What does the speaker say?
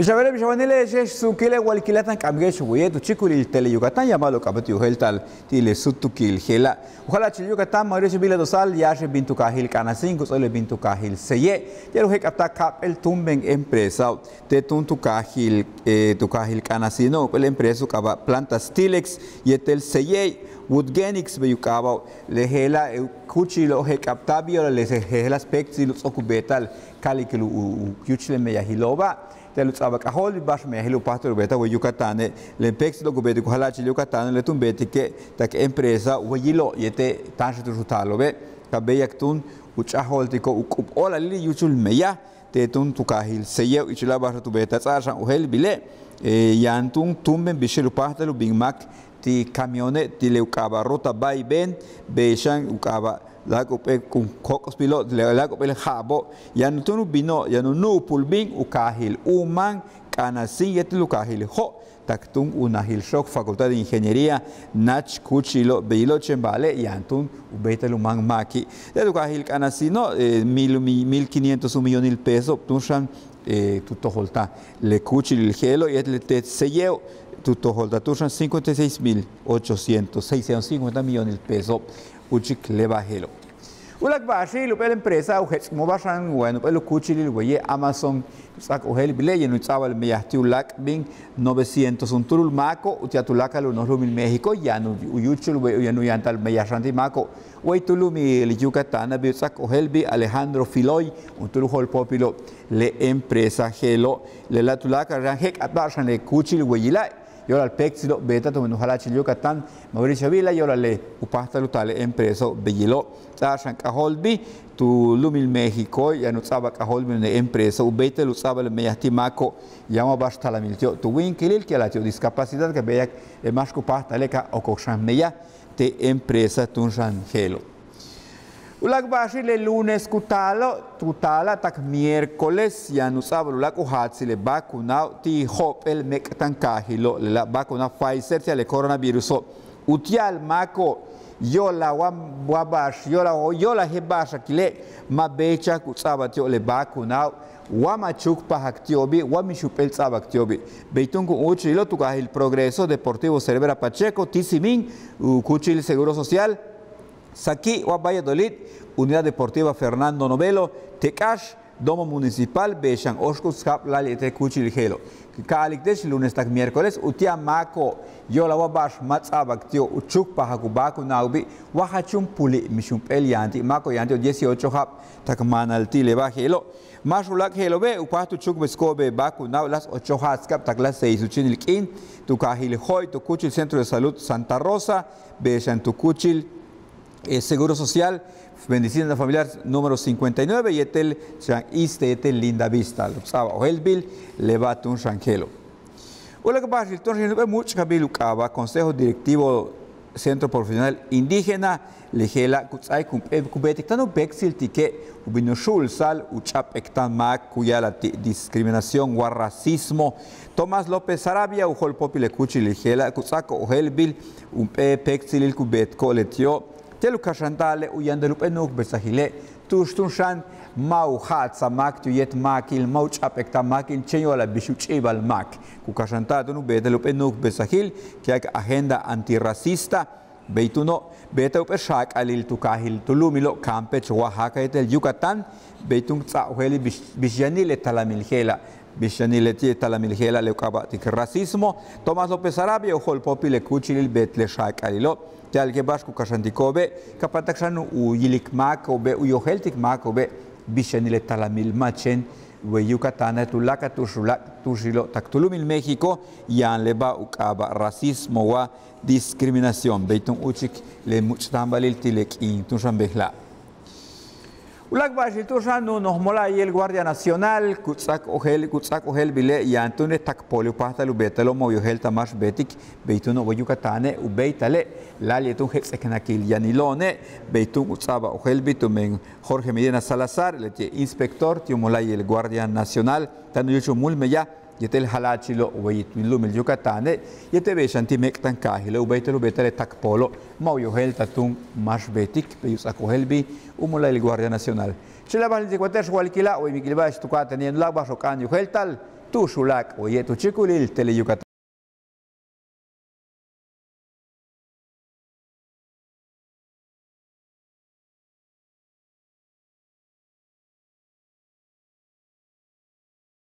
Bishabele bishabanile shesh sukile walkilatan kamge shuye tu chikuli tele Yucatán llamado kabati uheltal tile sutukil hela. Ojalá chil Yucatán mauricio bila dosal yashe bintu kahil kana cinco sole bintu kahil seye. Yero hek ata kapel tumben empresa. Te tuntu kahil tu kahil kana sino pel empresa kaba plantas tilex yetel seye Woodgenix be yukaba le hela kuchilo hek aptabio le hela specti lu kalikil ukiuchileme ya hiloba telu tsabaka hol bash me hilo pastor beta we yucatane le pex lo gobete ko halach yucatane le tumbete ke tak empresa we yilo yete tanshi tu rutalo be kabeyaktun yaktun ucha holtiko ukup ola li yuchul meya te tun tukahil seye ichula bash tu beta uhel bile yantun tumben bishilu pastelu big mac ti camione ti le rota bai ben beshan ukaba la ko pe kun kokos pilo la ko pe habo ya no tunu bino ya no no pulbin u kahil uman kana sin yet lu kahil ho taktung una hil shok facultad de ingeniería nach kuchilo beilo chembale y antun ubeta lu man maki ya lu kahil kana sino mil mil quinientos un millón il peso tunshan tutto holta le kuchil il gelo y le te seyeo tutto holta tunshan 56.800 650 millones de pesos. Uchik leva helo pel empresa u hets mo bashan bueno pel kuchili lu ye amazon sak o hel bile yenu tsawal me yahti ulak bin 900 un turul mako utiatulaka lu no lumil mexico yanu uyuchul we yanu yantal me yashanti mako we tulumi el yucatán bi sak o hel bi alejandro filoy un tulu hol popilo le empresa helo le la tulaka ran hek atbashan le kuchili we yila yola pexilo beta to menuhala chilio katan mauricio vila yola le upasta lutale empreso beyilo tashan kaholbi tu lumil mexico ya no tsaba kaholbi ne empresa u beta lu tsaba le meyati mako yama basta la miltio tu win kilil que la tio discapacidad que beyak masco pasta le ka okoshan meya te empresa tunshan helo Ulak le lunes kutalo, tutala tak miércoles ya no sabe ulak le vacunao ti hop el mektan kahilo le la vacuna Pfizer ti le coronavirus utial mako yola wam wabash yola yola hebasha kile mabecha kutsaba ti le vacunao wama chukpa haktiobi wami shupel tsaba ktiobi beitunku uchilo tukahil progreso deportivo Cervera Pacheco tisimin kuchil seguro social Saki wa Valladolid, Unidad Deportiva Fernando Novelo, Tecash, Domo Municipal, Beshan, Oscos, Cap, Lali, Tecuchi, Ligelo. Kaliktesh, lunes tak miércoles, Utia Mako, Yola Wabash, Matzabak, Tio, Uchuk, Pahakubaku, Naubi, Wahachum Puli, Mishum Elianti, Mako Yanti, 18 Hap, Takmanal Tile, Bajelo. Mashulak Helo be, Upatu Chuk Bescobe, Baku, Nau, las 8 Haskap, Taklas 6, Uchin Ilkin, Tukahil Hoy, Tucuchil Centro de Salud Santa Rosa, Beshan Tucuchil, eh, Seguro Social, Medicina Familiar número 59 y etel iste etel Linda Vista, Lupsaba Ohelbil, Levatun Shangelo. Hola, cabilu cava, Consejo Directivo Centro Profesional Indígena, Ligela, Kutsai, Kubetik, Tano Bexil, Tique, Ubino Shul, Sal, Uchap, Ektan Mac, cuya la discriminación o racismo. Tomás López Arabia, Ujol Popile Kuchi, Ligela, Kutsako, Ohelbil, un Pe, Pexil, Kubet, Coletio, Teluk Ashantale uyandelu penuk besahile tuштun шан мау хаца мак тует мак ил мау чапекта мак ил чеёла бишу чебал мак кукашанта туну бедел пенук бесахил кяк агенда антирасиста бейтуно бета упешак алил тукахил тулумило кампеч оахака етел юкатан бейтун цахуели бишяниле таламилхела beitung tsa uheli bishanile talamil hela bishanile tie talamil hela le ukaba tik racismo Tomás López Arabia uhol popi le kuchilil bet le shak alilo tal ke bashku kashandikobe kapatakshan u yilik mak obe u yoheltik mak obe bishanile talamil machen we Yucatán tu laka tu shulak tu shilo taktulumil México yan leba ukaba racismo wa discriminación beitun uchik le muchtambalil tilek in tushan behla Ulak bashil tushan no nos mola y el Guardia Nacional kutsak ohel kutsak ohel bile y antune tak polio pasta lu betalo mo yohel tamash betik beitun o Yucatane u beitale la lietun hexeknakil yanilone beitun utsaba ohel bitumen Jorge Medina Salazar inspector tio mola y el Guardia Nacional tanu yucho mulmeya yetel halachilo wait milum el Yucatane yete beshanti mektan kahilo beitalo betale tak polo mo yohel tatun mash betik beyusak ohel bi umula el Guardia Nacional. Chila bal de cuater walkila o mi kilba estuka teniendo la bajo can yohel tal tu shulak, oye tu chiculil, tele Yucatán.